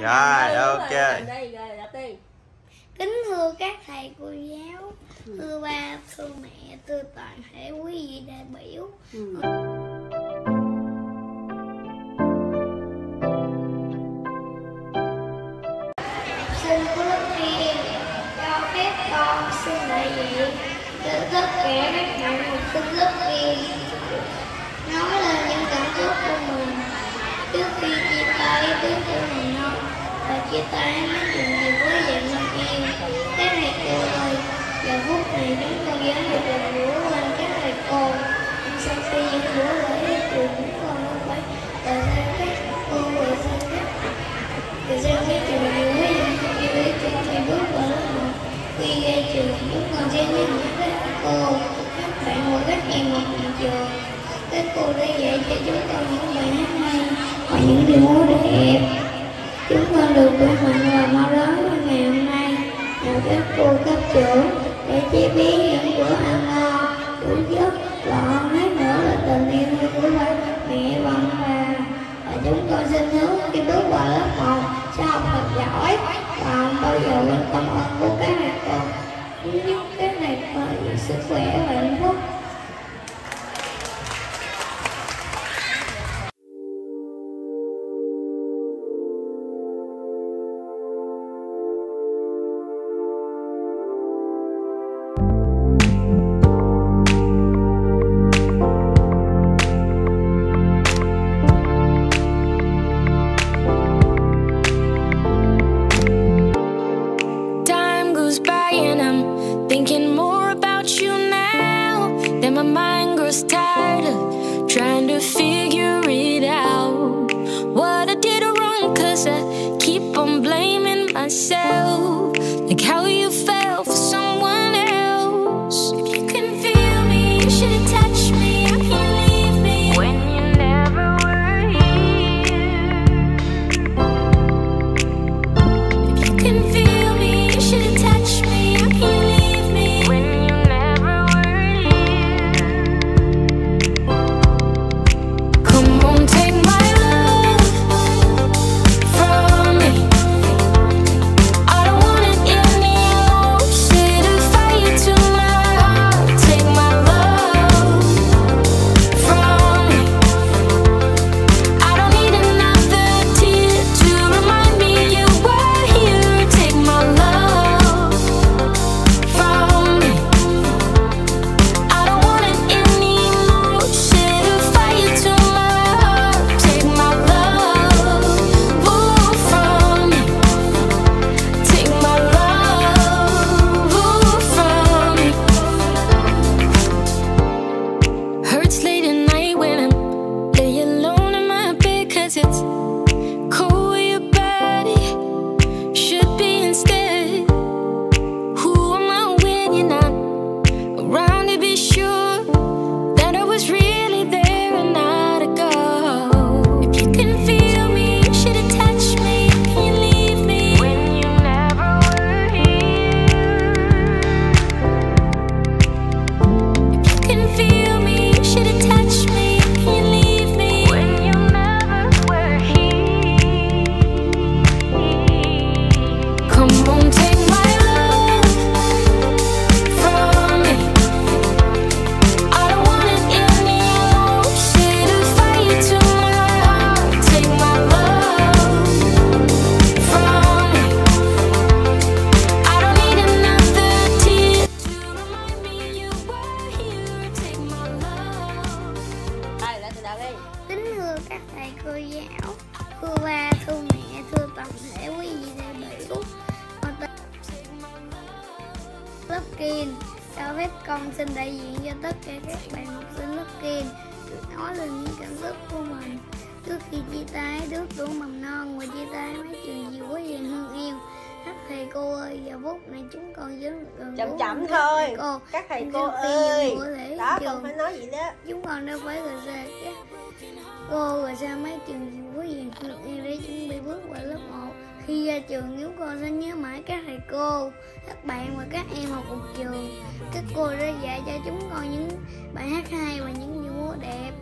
Rồi, ok. Rồi. Kính thưa các thầy cô giáo, thưa ba, thưa mẹ, thưa toàn thể quý vị đại biểu. Xin của lớp em cho phép con xin đại diện cho tất cả các bạn học sinh lớp em nói lên những cảm xúc của mình trước khi chia tay với tuổi mầm non và chia tay mấy chuyện gì với dạng năm em các thầy cô ơi, giờ phút này chúng con dám được gần gũi quanh các thầy cô. Sau khi những buổi lễ đến trường chúng con không? Phải. Tại sao các cô và sao các tại sao các trường này với dạng năm khi với chúng thì bước vào lớp một khi ra trường chúng con sẽ nhắc nhở các cô. Các bạn và các em học nhà trường. Các cô đã dạy cho chúng con những bài hát hay và những điều đẹp chúng con được của mọi người mau lớn trong ngày hôm nay. Nhờ các cô cấp trưởng để chế biến những bữa ăn ngon. Đủ giấc và hơn hết nữa là tình yêu của mẹ và ông bà và chúng con xin hứa cái bước vào lớp một first time Kính thưa các thầy cô giáo, thưa ba, thưa mẹ, thưa toàn thể quý vị đại biểu. Con tên lớp Kiên, cho phép con xin đại diện cho tất cả các bạn học sinh lớp Kiên nói lên những cảm xúc của mình trước khi chia tay đứa tuổi mầm non và chia tay mấy trường gì quá dành thương yêu. Các thầy cô ơi, giờ phút này chúng con vẫn gần Chậm chậm thôi. thầy cô. Các thầy Trước cô ơi. Đó, trường còn phải nói gì đó. chúng con đã phải xa các cô rồi ra mấy trường gì quý vị được yêu để chuẩn bị bước vào lớp 1 khi ra trường chúng con sẽ nhớ mãi các thầy cô, các bạn và các em học cùng trường. Các cô đã dạy cho chúng con những bài hát hay và những điệu múa đẹp.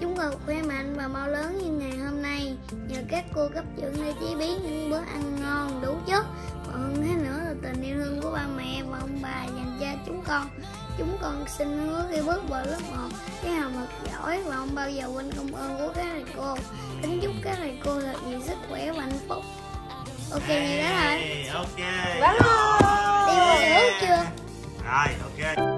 Chúng con khỏe mạnh và mau lớn như ngày hôm nay. Nhờ các cô cấp dưỡng để chế biến những bữa ăn ngon đủ chất. Và hơn thế nữa là tình yêu thương của ba mẹ và ông bà dành cho chúng con. Chúng con xin hứa khi bước vào lớp 1 cái học thật giỏi và không bao giờ quên công ơn của các thầy cô. Kính chúc các thầy cô thật nhiều sức khỏe và hạnh phúc ok như đó rồi ok Vâng. Rồi. đi qua sữa chưa rồi ok